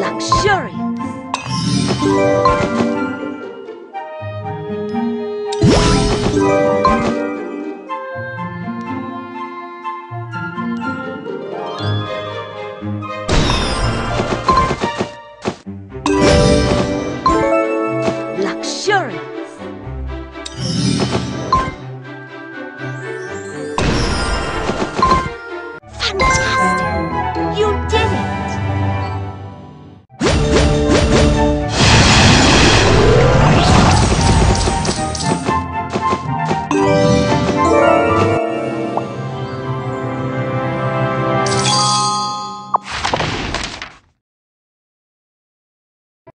Luxurious.